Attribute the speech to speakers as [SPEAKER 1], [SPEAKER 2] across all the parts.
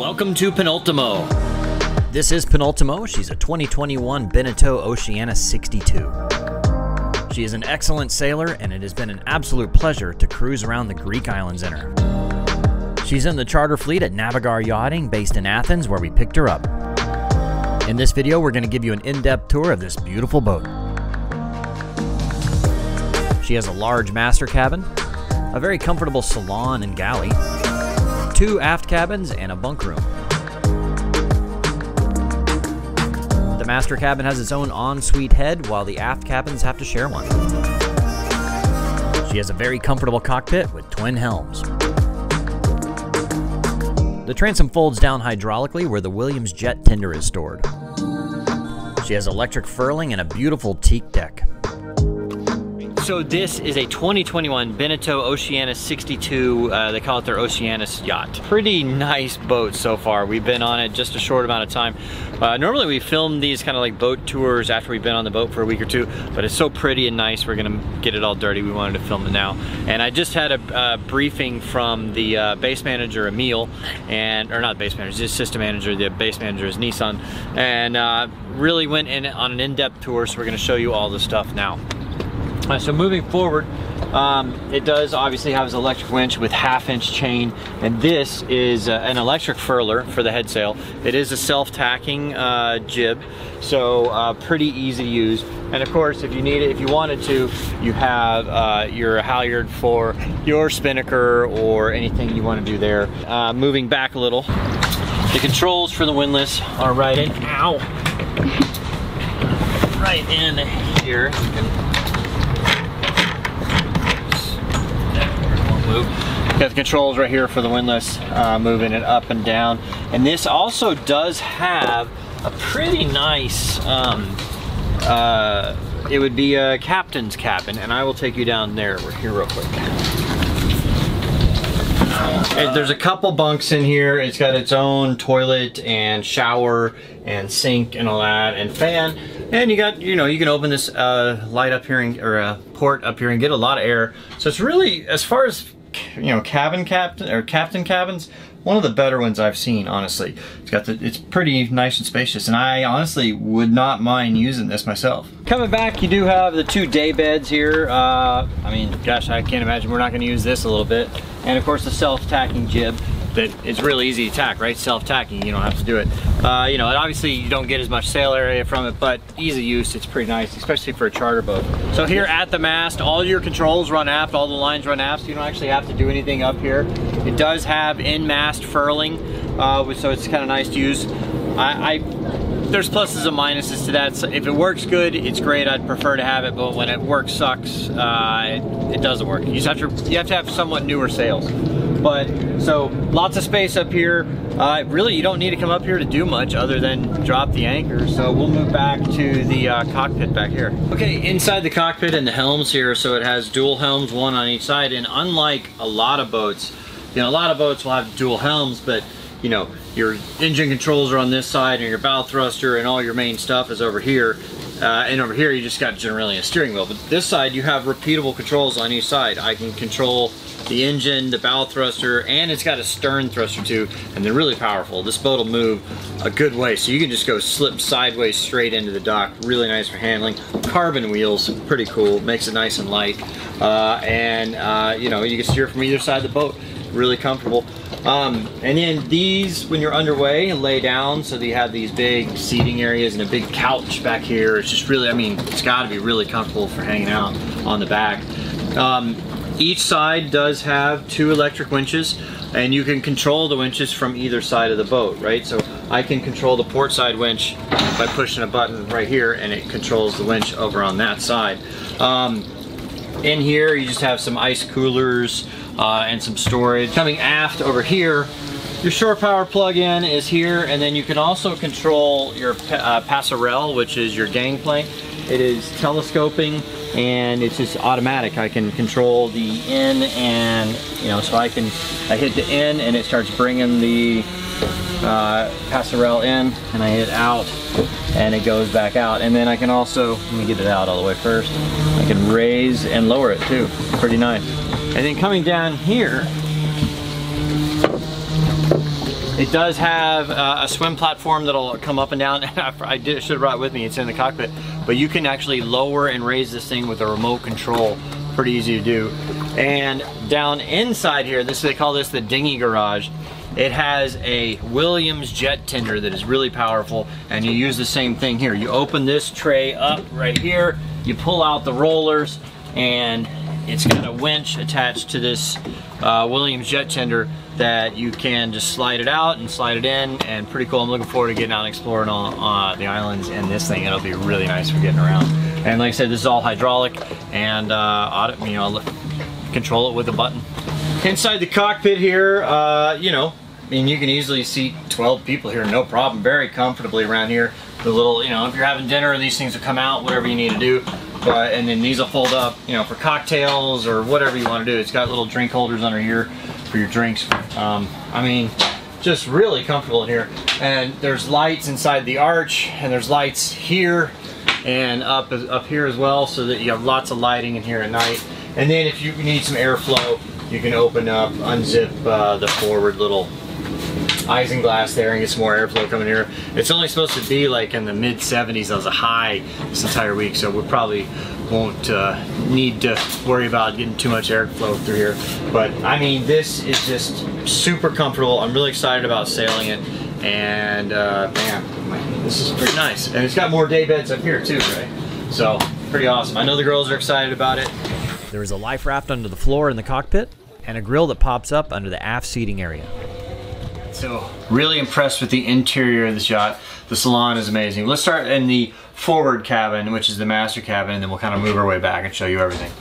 [SPEAKER 1] Welcome to Penultimo. This is Penultimo. She's a 2021 Beneteau Oceanis 62. She is an excellent sailor, and it has been an absolute pleasure to cruise around the Greek islands in her. She's in the charter fleet at Navigare Yachting, based in Athens, where we picked her up. In this video, we're going to give you an in depth tour of this beautiful boat. She has a large master cabin, a very comfortable salon and galley, two aft cabins, and a bunk room. The master cabin has its own ensuite head, while the aft cabins have to share one. She has a very comfortable cockpit with twin helms. The transom folds down hydraulically where the Williams jet tender is stored. She has electric furling and a beautiful teak deck. So this is a 2021 Beneteau Oceanis 62. Uh, they call it their Oceanis yacht. Pretty nice boat so far. We've been on it just a short amount of time. Uh, normally we film these kind of like boat tours after we've been on the boat for a week or two, but it's so pretty and nice. We're gonna get it all dirty. We wanted to film it now. And I just had a, briefing from the uh, base manager, Emil, and, or not base manager, just system manager. The base manager is Nissan. And uh, really went in on an in-depth tour, so we're gonna show you all the stuff now. Uh, so moving forward, um, it does obviously have an electric winch with half inch chain and this is uh, an electric furler for the head sail. It is a self-tacking uh, jib so uh, pretty easy to use and of course if you need it, if you wanted to, you have uh, your halyard for your spinnaker or anything you want to do there. Uh, moving back a little, the controls for the windlass are right in, ow, right in here. move. Got the controls right here for the windlass, uh, moving it up and down. And this also does have a pretty nice, um, uh, it would be a captain's cabin, and I will take you down there here real quick. There's a couple bunks in here. It's got its own toilet and shower and sink and all that and fan. And you got, you know, you can open this uh, light up here and, or a uh, port up here and get a lot of air. So it's really, as far as you know, cabin captain or captain cabins, one of the better ones I've seen, honestly. It's got the, it's pretty nice and spacious, and I honestly would not mind using this myself. Coming back, you do have the two day beds here. Uh, I mean, gosh, I can't imagine we're not gonna use this a little bit. And of course the self-tacking jib that it's really easy to tack, right? Self-tacking, you don't have to do it. Uh, you know, obviously you don't get as much sail area from it, but easy use, it's pretty nice, especially for a charter boat. So here at the mast, all your controls run aft, all the lines run aft, so you don't actually have to do anything up here. It does have in-mast furling, uh, so it's kind of nice to use. I, I there's pluses and minuses to that. So if it works good, it's great. I'd prefer to have it, but when it works sucks, uh, it, it, doesn't work. You just have to you have to have somewhat newer sails. But so lots of space up here. Uh, really, you don't need to come up here to do much other than drop the anchor. So we'll move back to the uh, cockpit back here. Okay, inside the cockpit and the helms here. So it has dual helms, one on each side. And unlike a lot of boats, you know, a lot of boats will have dual helms, but you know, your engine controls are on this side and your bow thruster and all your main stuff is over here. Uh, and over here you just got generally a steering wheel. But this side you have repeatable controls on each side. I can control the engine, the bow thruster, and it's got a stern thruster too, and they're really powerful. This boat will move a good way, so you can just go slip sideways straight into the dock. Really nice for handling. Carbon wheels, pretty cool, makes it nice and light. Uh, and uh, you know, you can steer from either side of the boat, really comfortable. Um, and then these, when you're underway, and lay down so they have these big seating areas and a big couch back here. It's just really, I mean, it's got to be really comfortable for hanging out on the back. Um, each side does have two electric winches and you can control the winches from either side of the boat, right? So I can control the port side winch by pushing a button right here and it controls the winch over on that side. Um, in here you just have some ice coolers uh, and some storage. Coming aft over here, your shore power plug-in is here and then you can also control your uh, passerelle, which is your gangplank. It is telescoping and it's just automatic. I can control the in and, you know, so I can, I hit the in and it starts bringing the uh, passerelle in and I hit out and it goes back out. And then I can also, let me get it out all the way first, I can raise and lower it too. Pretty nice. And then coming down here It does have uh, a swim platform that'll come up and down. I did, should have brought it with me, it's in the cockpit. But you can actually lower and raise this thing with a remote control. Pretty easy to do. And down inside here, this they call this the dinghy garage. It has a Williams jet tender that is really powerful and you use the same thing here. You open this tray up right here, you pull out the rollers and it's got a winch attached to this uh, Williams jet tender that you can just slide it out and slide it in and pretty cool. I'm looking forward to getting out and exploring on uh, the islands in this thing. It'll be really nice for getting around. And like I said, this is all hydraulic and uh, you know, control it with a button. Inside the cockpit here, uh, you know, I mean, you can easily seat 12 people here, no problem, very comfortably around here. The little, you know, if you're having dinner, these things will come out, whatever you need to do. But, and then these will fold up, you know, for cocktails or whatever you want to do. It's got little drink holders under here for your drinks. Um, I mean, just really comfortable in here. And there's lights inside the arch, and there's lights here and up up here as well, so that you have lots of lighting in here at night. And then if you need some airflow, you can open up, unzip uh, the forward little isinglass there and get some more airflow coming here. It's only supposed to be like in the mid 70s as a high this entire week, so we probably won't uh, need to worry about getting too much airflow through here. But I mean, this is just super comfortable. I'm really excited about sailing it. And uh, man, this is pretty nice. And it's got more day beds up here too, right? So pretty awesome. I know the girls are excited about it.
[SPEAKER 2] There is a life raft under the floor in the cockpit and a grill that pops up under the aft seating area.
[SPEAKER 1] So really impressed with the interior of this yacht. The salon is amazing. Let's start in the forward cabin, which is the master cabin, and then we'll kind of move our way back and show you everything.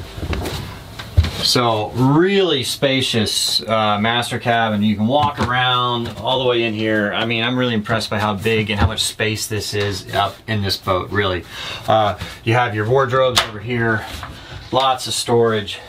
[SPEAKER 1] So really spacious uh, master cabin. You can walk around all the way in here. I mean, I'm really impressed by how big and how much space this is up in this boat, really. Uh, you have your wardrobes over here, lots of storage,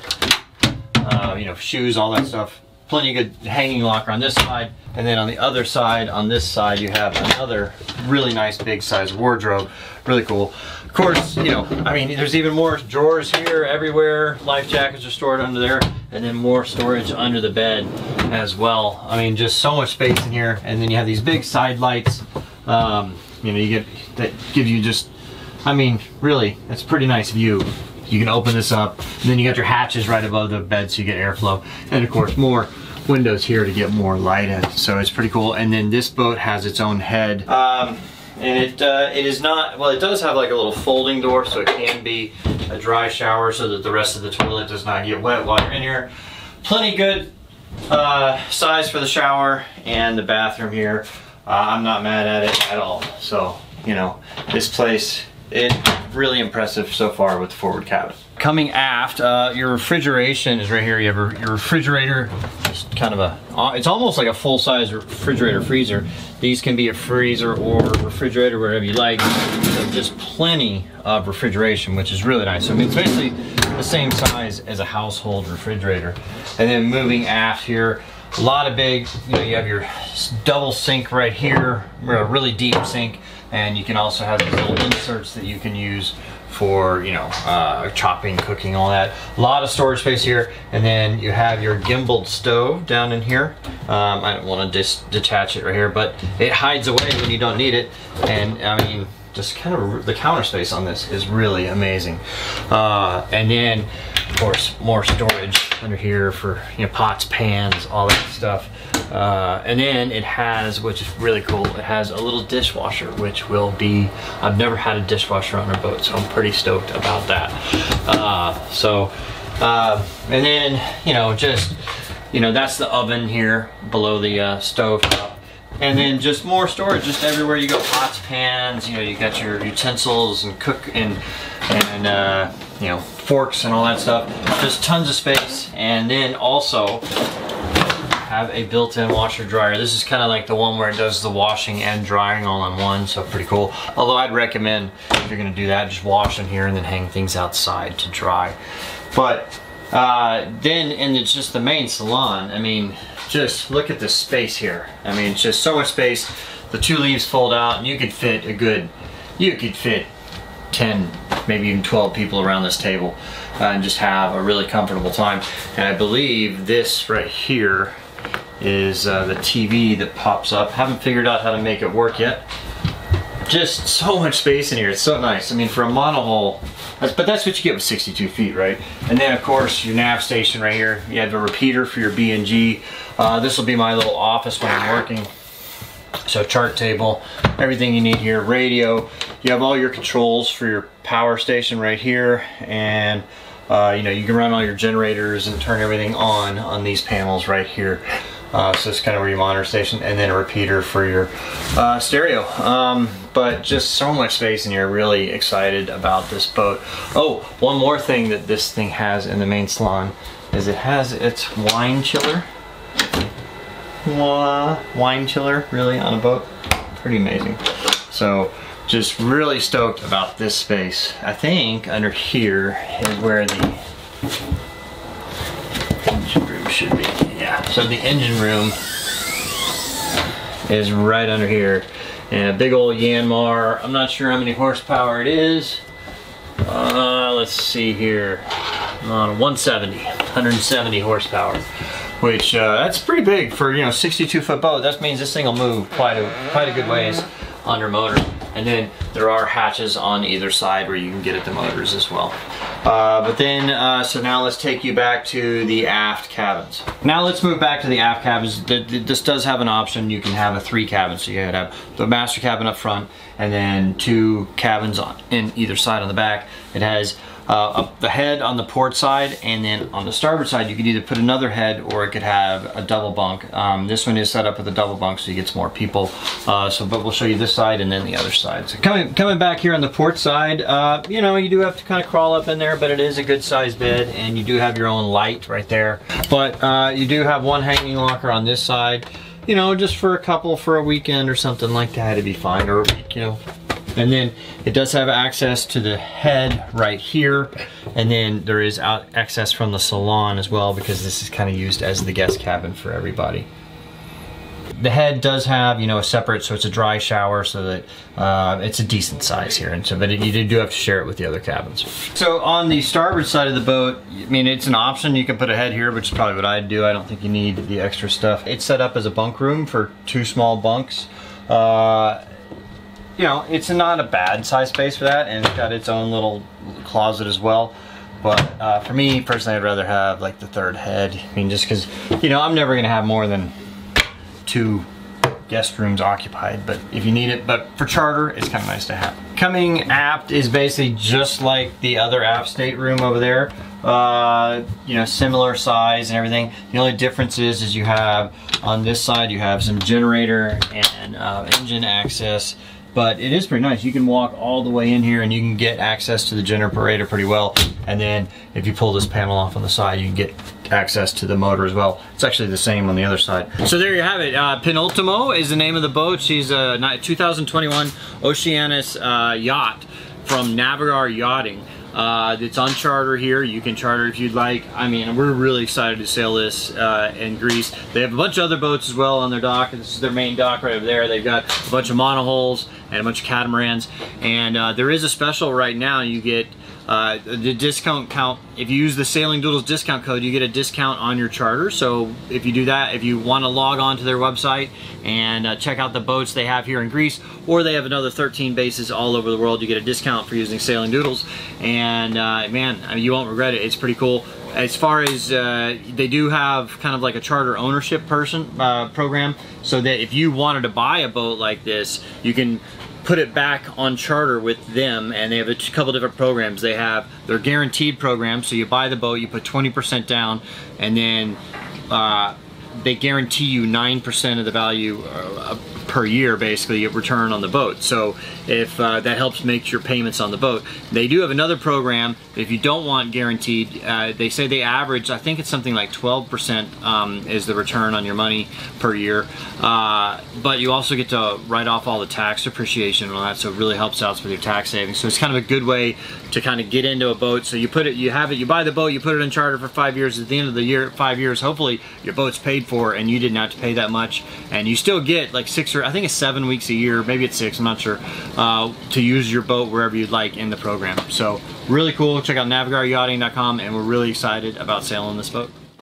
[SPEAKER 1] uh, you know, shoes, all that stuff. Plenty good hanging locker on this side. And then on the other side, on this side, you have another really nice big size wardrobe. Really cool. Of course, you know, I mean, there's even more drawers here everywhere. Life jackets are stored under there. And then more storage under the bed as well. I mean, just so much space in here. And then you have these big side lights. Um, you know, you get, that give you just, I mean, really, it's a pretty nice view. You can open this up, and then you got your hatches right above the bed so you get airflow. And of course, more windows here to get more light in. So it's pretty cool. And then this boat has its own head. Um, and it uh, it is not, well, it does have like a little folding door so it can be a dry shower so that the rest of the toilet does not get wet while you're in here. Plenty good uh, size for the shower and the bathroom here. Uh, I'm not mad at it at all. So, you know, this place, it really impressive so far with the forward cabin. Coming aft, uh, your refrigeration is right here. You have your refrigerator, just kind of a, uh, it's almost like a full-size refrigerator freezer. These can be a freezer or refrigerator, wherever you like. So just plenty of refrigeration, which is really nice. So I mean, it's basically the same size as a household refrigerator. And then moving aft here, a lot of big, you know, you have your double sink right here, a really deep sink, and you can also have these little inserts that you can use for you know uh, chopping, cooking, all that. A lot of storage space here, and then you have your gimbaled stove down in here. Um, I don't want to detach it right here, but it hides away when you don't need it. And I mean, just kind of the counter space on this is really amazing. Uh, and then, of course, more storage under here for you know pots, pans, all that stuff. Uh, and then it has, which is really cool, it has a little dishwasher, which will be, I've never had a dishwasher on our boat, so I'm pretty stoked about that. Uh, so, uh, and then, you know, just, you know, that's the oven here below the uh, stove top. And then just more storage, just everywhere you go, pots, pans, you know, you got your utensils and cook and, and uh, you know, forks and all that stuff. Just tons of space. And then also, have a built-in washer dryer. This is kind of like the one where it does the washing and drying all in one, so pretty cool. Although I'd recommend, if you're gonna do that, just wash in here and then hang things outside to dry. But uh, then, and it's just the main salon, I mean, just look at the space here. I mean, it's just so much space. The two leaves fold out and you could fit a good, you could fit 10, maybe even 12 people around this table uh, and just have a really comfortable time. And I believe this right here is uh, the TV that pops up. Haven't figured out how to make it work yet. Just so much space in here. It's so nice. I mean, for a monohull, that's, but that's what you get with 62 feet, right? And then, of course, your nav station right here. You have a repeater for your B&G. Uh, this will be my little office when I'm working. So chart table, everything you need here, radio. You have all your controls for your power station right here, and uh, you know you can run all your generators and turn everything on on these panels right here. Uh, so it's kind of where your monitor station, and then a repeater for your uh, stereo. Um, but just so much space in here. Really excited about this boat. Oh, one more thing that this thing has in the main salon is it has its wine chiller wine chiller really on a boat. Pretty amazing. So just really stoked about this space. I think under here is where the engine room should be. Yeah, so the engine room is right under here. And a big old Yanmar. I'm not sure how many horsepower it is. Uh, let's see here. Uh, 170, 170 horsepower which uh, that's pretty big for you know 62 foot boat. That means this thing will move quite a quite a good ways under motor. And then there are hatches on either side where you can get at the motors as well. Uh, but then, uh, so now let's take you back to the aft cabins. Now let's move back to the aft cabins. This does have an option. You can have a three cabin. So you could have the master cabin up front and then two cabins on, in either side on the back. It has uh, the head on the port side and then on the starboard side you could either put another head or it could have a double bunk. Um, this one is set up with a double bunk so you get more people. Uh, so, but we'll show you this side and then the other side. So coming, coming back here on the port side, uh, you know, you do have to kind of crawl up in there, but it is a good sized bed and you do have your own light right there. But uh, you do have one hanging locker on this side you know, just for a couple for a weekend or something like that, it'd be fine, or you know, and then it does have access to the head right here. And then there is access from the salon as well because this is kind of used as the guest cabin for everybody. The head does have, you know, a separate, so it's a dry shower so that uh, it's a decent size here. And so, but it, you do have to share it with the other cabins. So on the starboard side of the boat, I mean, it's an option. You can put a head here, which is probably what I'd do. I don't think you need the extra stuff. It's set up as a bunk room for two small bunks. Uh, you know, it's not a bad size space for that, and it's got its own little closet as well. But uh, for me, personally, I'd rather have like the third head. I mean, just because, you know, I'm never gonna have more than two guest rooms occupied, but if you need it, but for charter, it's kind of nice to have. Coming aft is basically just like the other aft stateroom over there. Uh, you know, similar size and everything. The only difference is, is you have on this side, you have some generator and uh, engine access but it is pretty nice. You can walk all the way in here and you can get access to the generator pretty well. And then if you pull this panel off on the side, you can get access to the motor as well. It's actually the same on the other side. So there you have it. Uh, Penultimo is the name of the boat. She's a 2021 Oceanis uh, yacht from Navigare Yachting. Uh, it's on charter here. You can charter if you'd like. I mean, we're really excited to sail this uh, in Greece. They have a bunch of other boats as well on their dock. This is their main dock right over there. They've got a bunch of monohulls and a bunch of catamarans. And uh, there is a special right now. You get uh, the discount count, if you use the Sailing Doodles discount code, you get a discount on your charter. So if you do that, if you want to log on to their website and uh, check out the boats they have here in Greece, or they have another 13 bases all over the world, you get a discount for using Sailing Doodles. And uh, man, you won't regret it. It's pretty cool. As far as uh, they do have kind of like a charter ownership person uh, program, so that if you wanted to buy a boat like this, you can put it back on charter with them and they have a couple different programs they have their guaranteed program so you buy the boat you put 20% down and then uh, they guarantee you 9% of the value uh, per year basically return on the boat. So if uh, that helps make your payments on the boat. They do have another program if you don't want guaranteed uh, they say they average I think it's something like 12% um, is the return on your money per year. Uh, but you also get to write off all the tax depreciation and all that so it really helps out with your tax savings. So it's kind of a good way to kind of get into a boat. So you put it you have it you buy the boat you put it in charter for five years. At the end of the year five years hopefully your boat's paid for and you didn't have to pay that much. And you still get like six I think it's seven weeks a year, maybe it's six, I'm not sure, uh, to use your boat wherever you'd like in the program. So really cool. Check out navigare-yachting.com and we're really excited about sailing this boat.